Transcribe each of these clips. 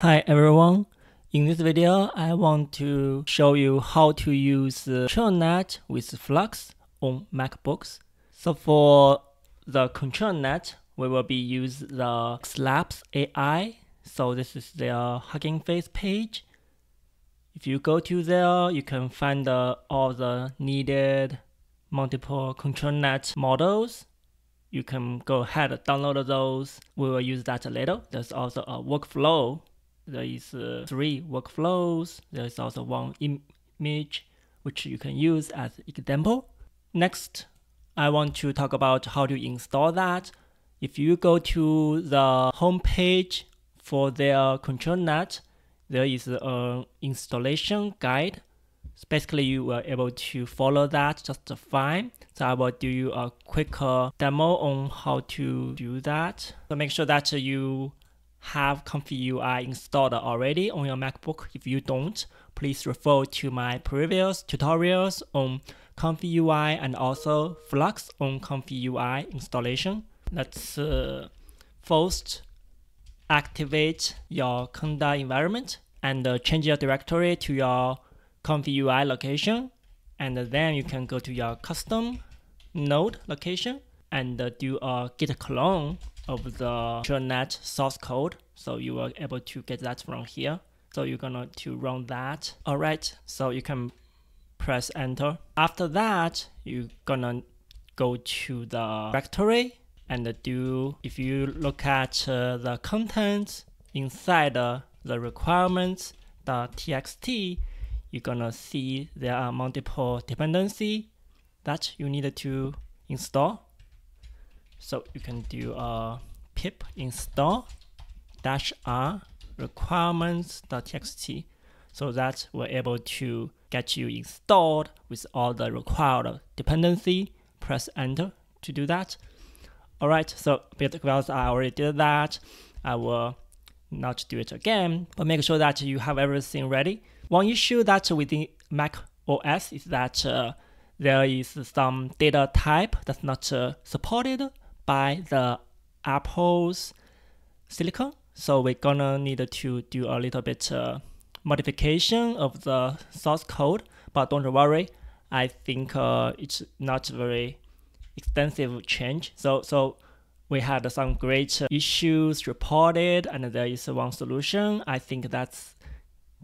Hi everyone. In this video, I want to show you how to use ControlNet with Flux on MacBooks. So for the ControlNet, we will be use the XLabs AI. So this is their Hugging Face page. If you go to there, you can find uh, all the needed multiple ControlNet models. You can go ahead and download those. We will use that later. There's also a workflow there is uh, three workflows. There is also one Im image which you can use as example. Next, I want to talk about how to install that. If you go to the home page for their ControlNet, there is an installation guide. So basically, you were able to follow that just fine. So I will do you a quick demo on how to do that. So make sure that you have Comfy UI installed already on your MacBook. If you don't, please refer to my previous tutorials on Comfy UI and also Flux on Comfy UI installation. Let's uh, first activate your Conda environment and uh, change your directory to your Comfy UI location. And then you can go to your custom node location and uh, do a git clone of the ControlNet source code. So you were able to get that from here. So you're gonna to run that. All right, so you can press enter. After that, you're gonna go to the directory and do, if you look at uh, the contents inside uh, the requirements, the txt, you're gonna see there are multiple dependency that you need to install. So you can do a pip install dash r requirements.txt so that we're able to get you installed with all the required dependency. Press enter to do that. All right, so because I already did that, I will not do it again, but make sure that you have everything ready. One issue that within Mac OS is that uh, there is some data type that's not uh, supported by the Apple's silicon. So we're gonna need to do a little bit uh, modification of the source code, but don't worry. I think uh, it's not very extensive change. So so we had some great issues reported, and there is one solution. I think that's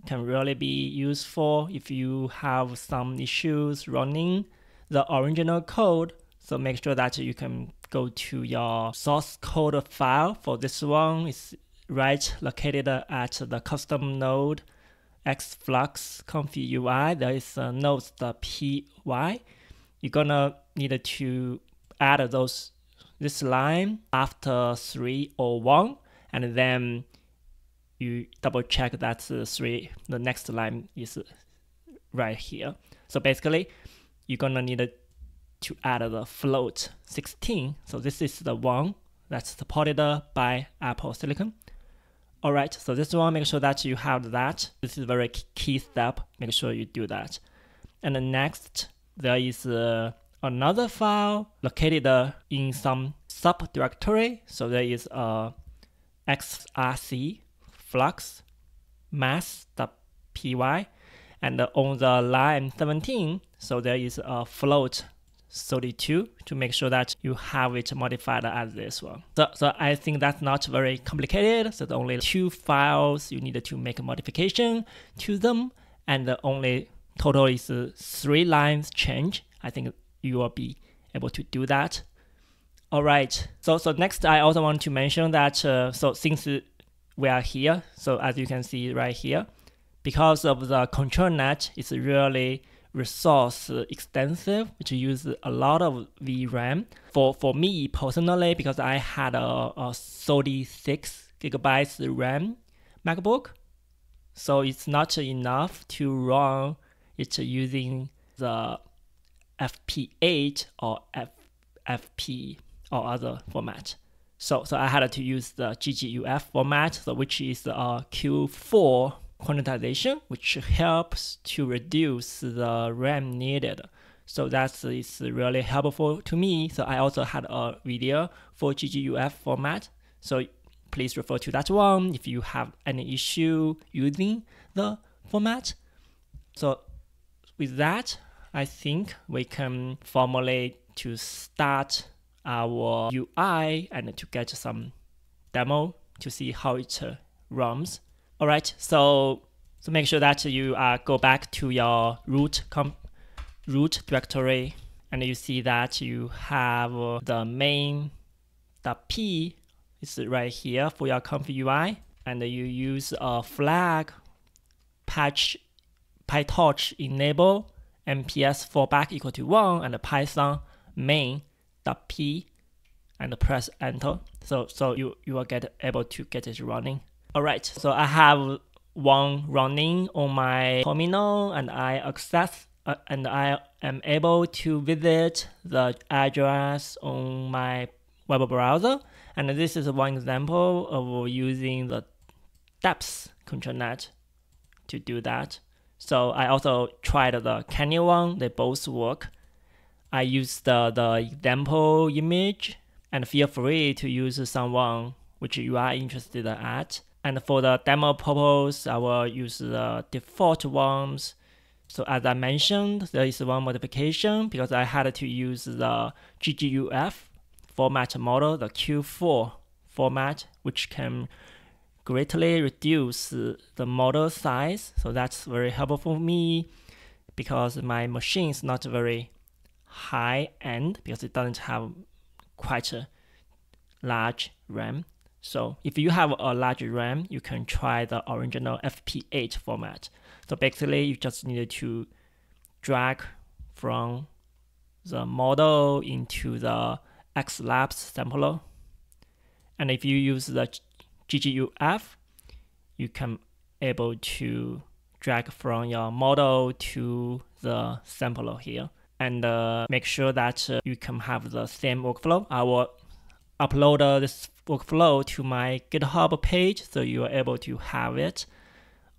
can really be useful if you have some issues running the original code. So make sure that you can go to your source code file for this one. It's right located at the custom node xflux Comfy UI. There is a nodes.py. You're gonna need to add those this line after three or one, and then you double check that three. The next line is right here. So basically, you're gonna need to add the float 16. So this is the one that's supported by Apple Silicon. All right, so this one, make sure that you have that. This is a very key step. Make sure you do that. And then next, there is uh, another file located uh, in some subdirectory. So there is a uh, xrc flux math.py and on the line 17 so there is a float 32 to make sure that you have it modified as this one. So, so I think that's not very complicated. So only two files you need to make a modification to them and the only total is three lines change. I think you will be able to do that. All right. So, so next I also want to mention that, uh, so since we are here, so as you can see right here, because of the control net, it's really resource extensive, which uses a lot of VRAM. For for me personally, because I had a, a 36 gigabytes RAM MacBook, so it's not enough to run it using the FP8 or F, FP or other format. So, so I had to use the GGUF format, so which is a uh, Q4 quantization, which helps to reduce the RAM needed. So that is really helpful to me. So I also had a video for GGUF format. So please refer to that one if you have any issue using the format. So with that, I think we can formulate to start our UI and to get some demo to see how it uh, runs. All right, so so make sure that you uh, go back to your root root directory and you see that you have the main .p is right here for your Comfy UI and you use a flag patch PyTorch enable MPS fallback equal to 1 and python main .p and press enter. So so you you will get able to get it running. Alright, so I have one running on my terminal and I access uh, and I am able to visit the address on my web browser. And this is one example of using the depth control net to do that. So I also tried the Canny one, they both work. I used the, the example image and feel free to use someone which you are interested at. And for the demo purpose, I will use the default ones so as I mentioned, there is one modification because I had to use the GGUF format model, the Q4 format, which can greatly reduce the model size. So that's very helpful for me because my machine is not very high end because it doesn't have quite a large RAM. So if you have a large RAM, you can try the original FP8 format. So basically, you just need to drag from the model into the XLabs sampler. And if you use the GGUF, you can able to drag from your model to the sampler here and uh, make sure that uh, you can have the same workflow. I will upload uh, this workflow to my GitHub page so you are able to have it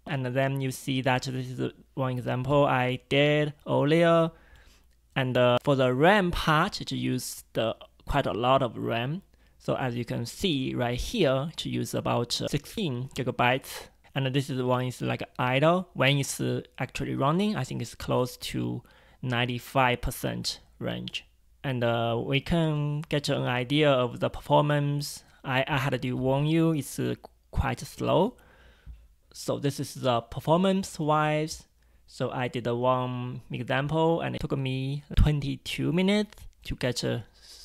and then you see that this is one example I did earlier. And uh, for the RAM part, it used uh, quite a lot of RAM. So as you can see right here, it use about uh, 16 gigabytes. And this is one is like idle. When it's uh, actually running, I think it's close to 95% range. And uh, we can get an idea of the performance. I, I had to warn you, it's uh, quite slow. So this is the performance wise. So I did a one example and it took me 22 minutes to get uh,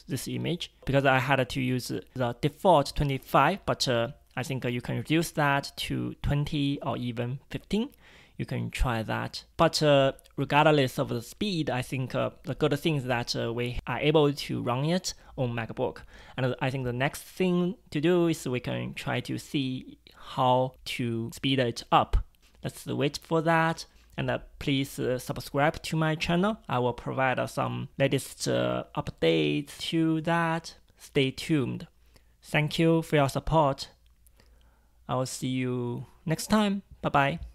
this image because I had to use the default 25, but uh, I think uh, you can reduce that to 20 or even 15 you can try that. But uh, regardless of the speed, I think uh, the good thing is that uh, we are able to run it on MacBook. And I think the next thing to do is we can try to see how to speed it up. Let's wait for that. And uh, please uh, subscribe to my channel. I will provide uh, some latest updates to that. Stay tuned. Thank you for your support. I will see you next time. Bye bye.